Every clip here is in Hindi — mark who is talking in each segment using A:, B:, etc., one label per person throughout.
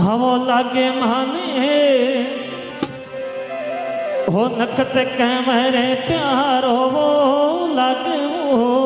A: हवो लागे माने हो। नखत कह मेरे प्यार हो लागे हो।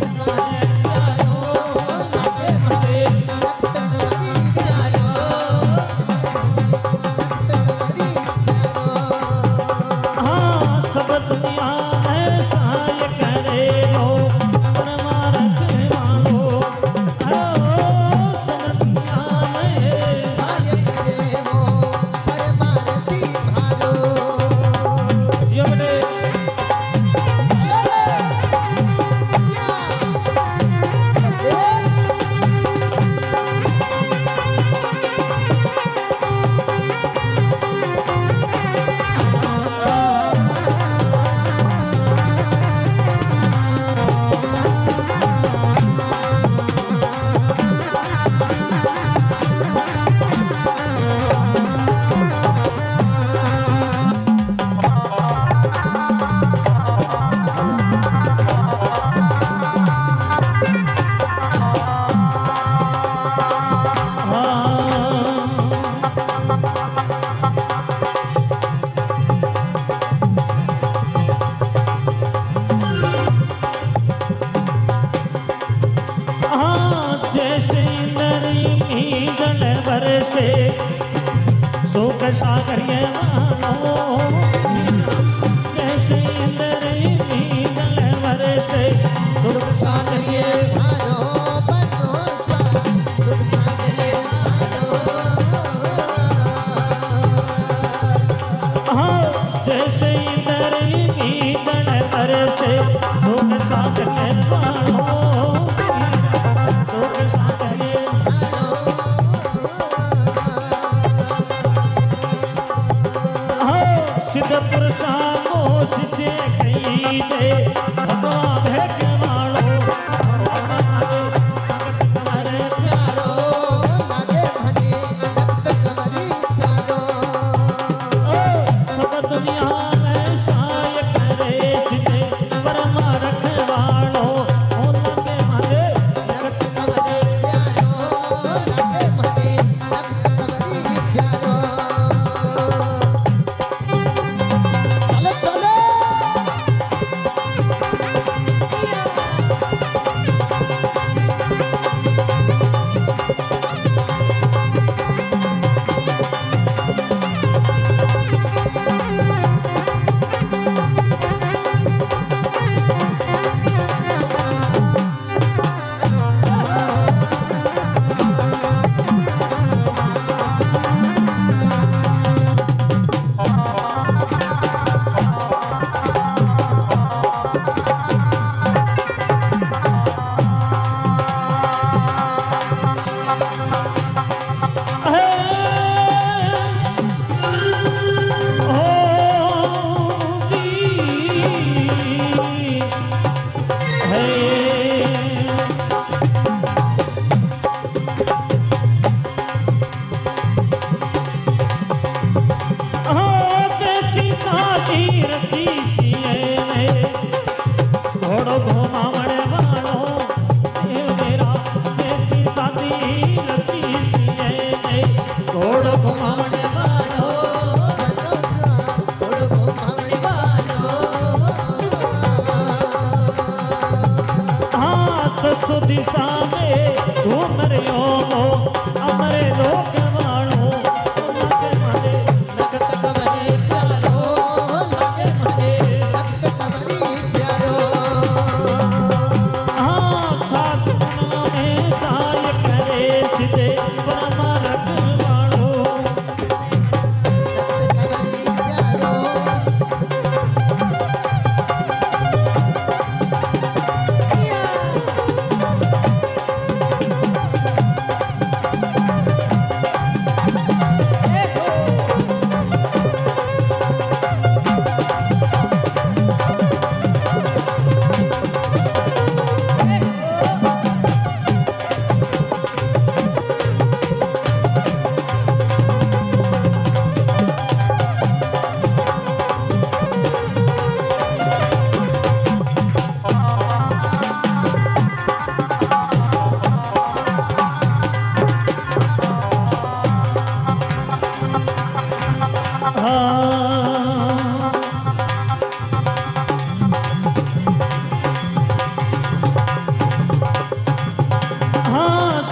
A: Bye.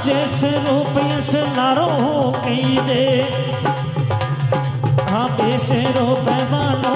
A: जैस रूप यश नारो हो कई दे। हाँ बेस रूप मानो